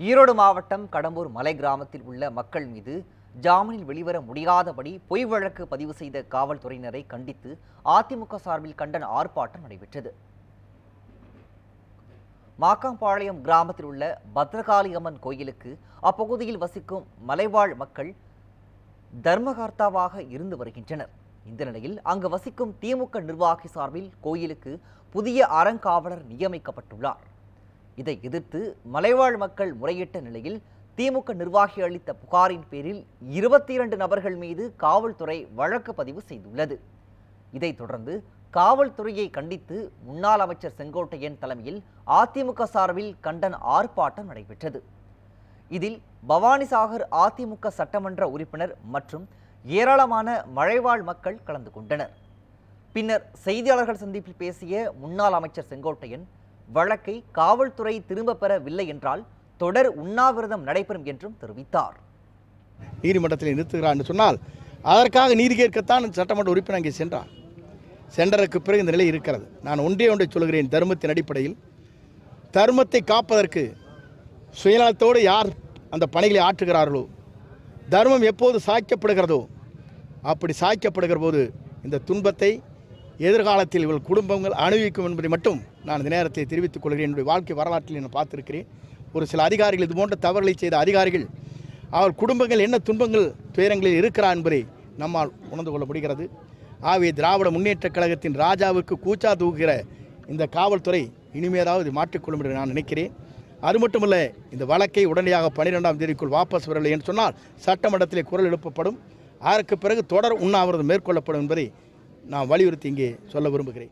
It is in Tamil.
ஈரோடு மாவட்டம் கடம்பூர் மலை கிராமத்தில் உள்ள மக்கள் மீது ஜாமீனில் வெளிவர முடியாதபடி பொய் வழக்கு பதிவு செய்த காவல்துறையினரை கண்டித்து அதிமுக சார்பில் கண்டன ஆர்ப்பாட்டம் நடைபெற்றது. மாக்காம்பாளையம் கிராமத்தில் உள்ள பத்ரகாளி அம்மன் கோயிலுக்கு அப்பகுதியில் வசிக்கும் மலைவாழ் மக்கள் தர்மகர்த்தாவாக இருந்து வருகின்றனர். இந்த நிலையில் அங்கு வசிக்கும் திமுக நிர்வாகி சார்பில் கோயிலுக்கு புதிய அறங்காவலர் நியமிக்கப்பட்டுள்ளார். இதை எதிர்த்து மலைவாழ் மக்கள் முறையிட்ட நிலையில் திமுக நிர்வாகி அளித்த புகாரின் பேரில் இருபத்தி இரண்டு நபர்கள் மீது காவல்துறை வழக்கு பதிவு செய்துள்ளது. இதைத் தொடர்ந்து காவல்துறையை கண்டித்து முன்னாள் அமைச்சர் செங்கோட்டையன் தலைமையில் அதிமுக சார்பில் கண்டன ஆர்ப்பாட்டம் நடைபெற்றது. இதில் பவானிசாகர் அதிமுக சட்டமன்ற உறுப்பினர் மற்றும் ஏராளமான மழைவாழ் மக்கள் கலந்து கொண்டனர். பின்னர் செய்தியாளர்கள் சந்திப்பில் பேசிய முன்னாள் அமைச்சர் செங்கோட்டையன் வழக்கை காவல்துறை திரும்பப் பெறவில்லை என்றால் தொடர் உண்ணாவிரதம் நடைபெறும் என்றும் தெரிவித்தார். நீதிமன்றத்தில் நிறுத்துகிறார் என்று சொன்னால் அதற்காக நீதி கேட்கத்தான் சட்டமன்ற உறுப்பினர் அங்கே சென்றார். சென்றதற்கு பிறகு இந்த நிலை இருக்கிறது. நான் ஒன்றே ஒன்றை சொல்கிறேன். தர்மத்தின் அடிப்படையில் தர்மத்தை காப்பதற்கு சுயநலத்தோடு யார் அந்த பணிகளை ஆற்றுகிறார்களோ தர்மம் எப்போது சாய்க்கப்படுகிறதோ அப்படி சாய்க்கப்படுகிற போது இந்த துன்பத்தை எதிர்காலத்தில் இவள் குடும்பங்கள் அனுபவிக்கும் என்பதை மட்டும் நான் இந்த நேரத்தை தெரிவித்துக் கொள்கிறேன். என்னுடைய வாழ்க்கை வரலாற்றில் நான் பார்த்துருக்கிறேன். ஒரு சில அதிகாரிகள் இது போன்ற தவறுகளை செய்த அதிகாரிகள் அவர் குடும்பங்கள் என்ன துன்பங்கள் துயரங்களில் இருக்கிறார் என்பதை நம்மால் உணர்ந்து கொள்ள முடிகிறது. ஆகவே திராவிட முன்னேற்றக் கழகத்தின் ராஜாவுக்கு கூச்சா தூக்குகிற இந்த காவல்துறை இனிமேதாவது மாற்றிக்கொள்ளும் என்று நான் நினைக்கிறேன். அது மட்டுமல்ல இந்த வழக்கை உடனடியாக பன்னிரெண்டாம் தேதிக்குள் வாபஸ் வரவில்லை என்று சொன்னால் சட்டமன்றத்திலே குரல் எழுப்பப்படும். அதற்கு பிறகு தொடர் உண்ணாவிரதம் மேற்கொள்ளப்படும் என்பதை நான் வலியுறுத்தி இங்கே சொல்ல விரும்புகிறேன்.